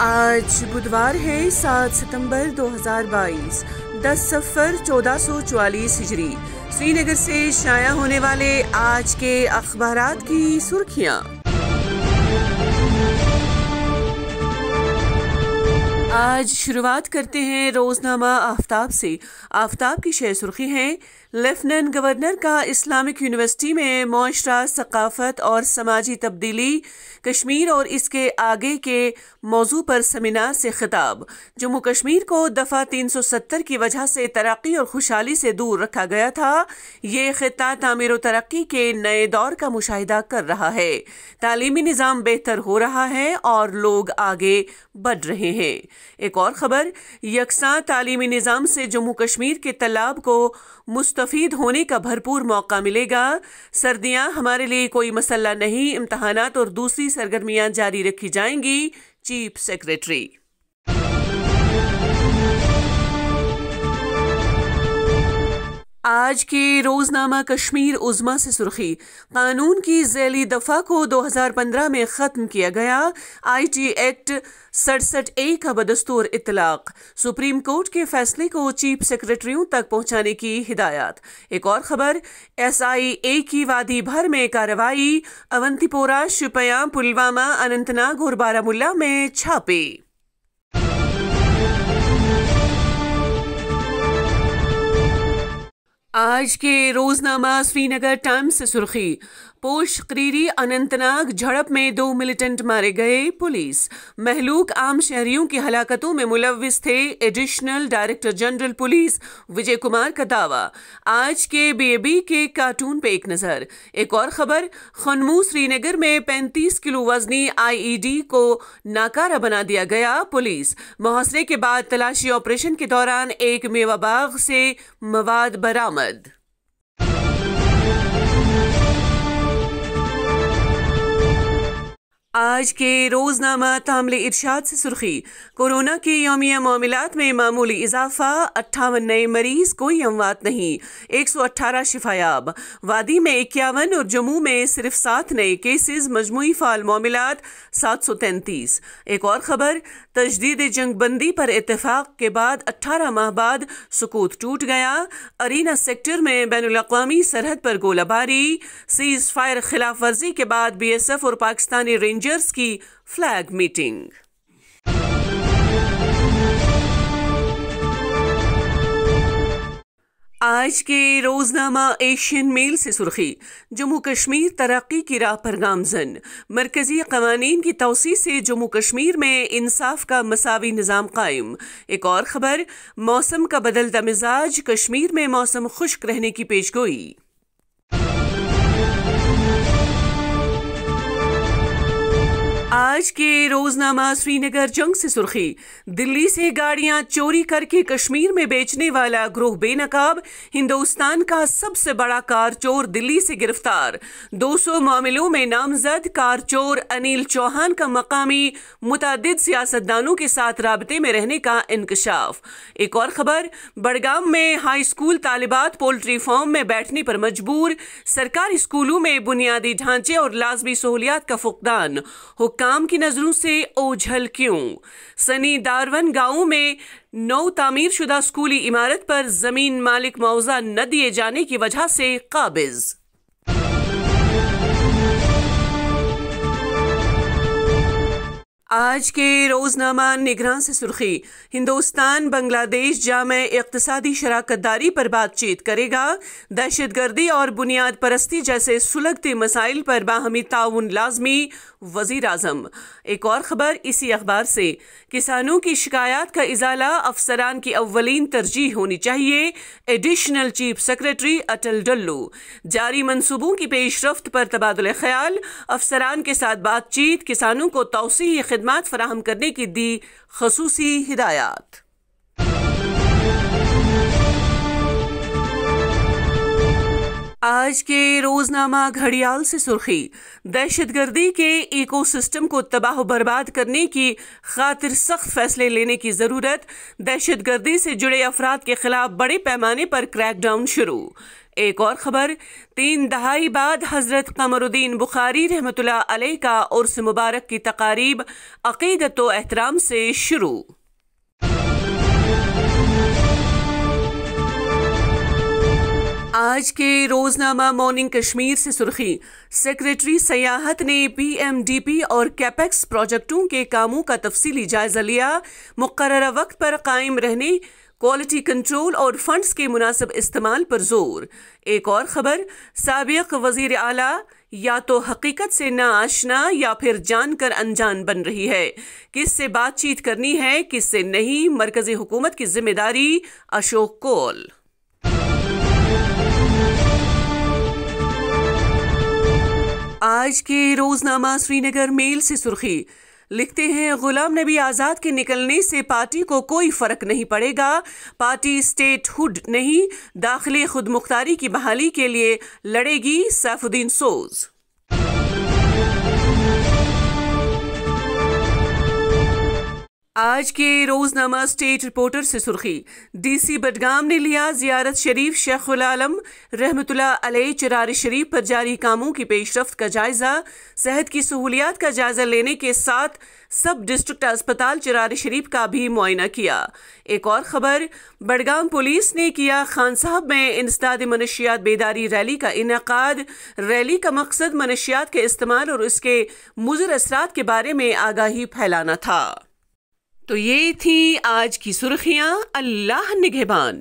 आज बुधवार है, सात सितंबर 2022 10 सफ़र 1444 हिजरी। श्रीनगर से शाया होने वाले आज के अखबार की सुर्खियाँ। आज शुरुआत करते हैं रोजनामा आफ्ताब से। आफ्ताब की शेर सुर्खी है लेफ्टिनेंट गवर्नर का इस्लामिक यूनिवर्सिटी में माशरा, सकाफत और समाजी तब्दीली, कश्मीर और इसके आगे के मौजू पर सेमिनार से खिताब। जम्मू कश्मीर को दफ़ा 370 की वजह से तरक्की और खुशहाली से दूर रखा गया था। ये खत्ता तामीर तरक्की के नए दौर का मुशाहिदा कर रहा है। तालीमी निज़ाम बेहतर हो रहा है और लोग आगे बढ़ रहे हैं। एक और खबर, यकसा तालीमी निज़ाम से जम्मू कश्मीर के तलाब को मुस्तफ़ीद होने का भरपूर मौका मिलेगा। सर्दियाँ हमारे लिए कोई मसला नहीं, इम्तहानात और दूसरी सरगर्मियाँ जारी रखी जाएँगी, चीफ सेक्रेटरी। आज के रोजनामा कश्मीर उजमा से सुर्खी। कानून की जैली दफ़ा को 2015 में खत्म किया गया। आईटी एक्ट सड़सठ ए का बदस्तूर इतलाक। सुप्रीम कोर्ट के फैसले को चीफ सेक्रेटरियों तक पहुँचाने की हिदायत। एक और खबर एस आई ए की वादी भर में कार्रवाई। अवंतीपोरा, शुपया, पुलवामा, अनंतनाग और बारामुल्ला में छापे। आज के रोजनामा श्रीनगर टाइम्स से सुर्खी। पोश करीरी अनंतनाग झड़प में दो मिलिटेंट मारे गए पुलिस। महलूक आम शहरियों की हलाकतों में मुलविस थे additional director general police Vijay Kumar का दावा। आज के बीएबी के कार्टून पे एक नज़र। एक और खबर, खनमू श्रीनगर में 35 किलो वजनी आईईडी को नाकारा बना दिया गया पुलिस। मुहासरे के बाद तलाशी ऑपरेशन के दौरान एक मेवा बाग से मवाद बरामद। blood. आज के रोजनामा तामले इरशाद से सुर्खी। कोरोना के योमिया मामलात में मामूली इजाफा, अट्ठावन नए मरीज़, कोई अमवात नहीं। एक सौ अट्ठारह शिफायाब। वादी में इक्यावन और जम्मू में सिर्फ़ सात नए केसेस मजमू फाल मामलात सात सौ तैंतीस। एक और खबर, तजदीद जंग बंदी पर इतफाक के बाद अट्ठारह माह बाद सुकूत टूट गया। अरीना सेक्टर में बैन अवी सरहद पर गोलाबारी। सीज फायर खिलाफ वर्जी के बाद बी एस एफ़ और पाकिस्तानी रेंजर्स की फ्लैग मीटिंग आज के रोजनामा एशियन मेल से सुर्खी। जम्मू कश्मीर तरक्की की राह पर गामजन। मरकजी कवानीन की तोसी से जम्मू कश्मीर में इंसाफ का मसावी निज़ाम कायम। एक और खबर, मौसम का बदलता मिजाज, कश्मीर में मौसम खुश्क रहने की पेशगोई। आज के रोजनामा श्रीनगर जंग से सुर्खी। दिल्ली से गाड़ियाँ चोरी करके कश्मीर में बेचने वाला ग्रोह बेनकाब, हिंदुस्तान का सबसे बड़ा कार चोर दिल्ली से गिरफ़्तार। 200 मामलों में नामजद कार चोर अनिल चौहान का मकामी मुतद सियासतदानों के साथ रबते में रहने का इंकशाफ एक और खबर, बड़गाम में हाई स्कूल तालिबात पोल्ट्री फार्म में बैठने पर मजबूर, सरकारी स्कूलों में बुनियादी ढांचे और लाजमी सहूलियात का फुकदान। हुक्काम की नज़रों से ओझल क्यों? सनी दारवन गाँव में नौ तामीर शुदा स्कूली इमारत पर ज़मीन मालिक मुआवजा न दिए जाने की वजह से काबिज। आज के रोजनामा निगरान से सुर्खी। हिंदुस्तान, बांग्लादेश जाम इकतसादी शराकतदारी पर बातचीत करेगा। दहशत गर्दी और बुनियाद परस्ती जैसे सुलगते मसाइल पर बाहमी ताउन लाजमी वज़ीर आज़म एक और खबर इसी अखबार से। किसानों की शिकायत का इजाला अफसरान की अवलिन तरजीह होनी चाहिए, additional chief secretary Atal Dulloo. जारी मनसूबों की पेशरफ्त पर तबादला ख्याल, अफसरान के साथ बातचीत किसानों को तोसी फराहम करने की दी खसूसी हिदायत। आज के रोजनामा घड़ियाल से सुर्खी। दहशतगर्दी के इकोसिस्टम को तबाह बर्बाद करने की खातिर सख्त फैसले लेने की ज़रूरत। दहशतगर्दी से जुड़े अफराद के खिलाफ बड़े पैमाने पर क्रैकडाउन शुरू। एक और खबर, तीन दहाई बाद हज़रत कमरुद्दीन बुखारी रहमतुल्लाह अलैह का उर्स मुबारक की तकारीब अकीदत एहतराम से शुरू। आज के रोजनामा मॉर्निंग कश्मीर से सुर्खी। सेक्रेटरी सयाहत ने पीएमडीपी और कैपेक्स प्रोजेक्टों के कामों का तफसीली जायजा लिया। मुकर वक्त पर कायम रहने क्वालिटी कंट्रोल और फंड्स के मुनासिब इस्तेमाल पर ज़ोर। एक और खबर, सबक वज़ीर आला या तो हकीकत से ना आशना या फिर जानकर अनजान बन रही है। किससे बातचीत करनी है, किससे नहीं, मरकजी हुकूमत की ज़िम्मेदारी, अशोक कोल। आज के रोजनामा श्रीनगर मेल से सुर्खी। लिखते हैं, गुलाम नबी आज़ाद के निकलने से पार्टी को कोई फ़र्क नहीं पड़ेगा। पार्टी स्टेट हुड नहीं, दाखिले खुद मुख्तारी की बहाली के लिए लड़ेगी सैफुद्दीन सोज़। आज के रोजनामा स्टेट रिपोर्टर से सुर्खी। डीसी बडगाम ने लिया जियारत शरीफ, शेखुल आलम, रहमतुल्लाह अलैह चरार शरीफ पर जारी कामों की पेशरफ का जायजा, सेहत की सहूलियात का जायजा लेने के साथ सब डिस्ट्रिक्ट अस्पताल चरार शरीफ का भी मुआयना किया। एक और खबर बडगाम पुलिस ने किया खान साहब में इंसदाद मनशियात बेदारी रैली का इनका रैली का मकसद मनशियात के इस्तेमाल और उसके मुजर असरात के बारे में आगाही फैलाना था। तो ये थी आज की सुर्खियाँ अल्लाह निगहबान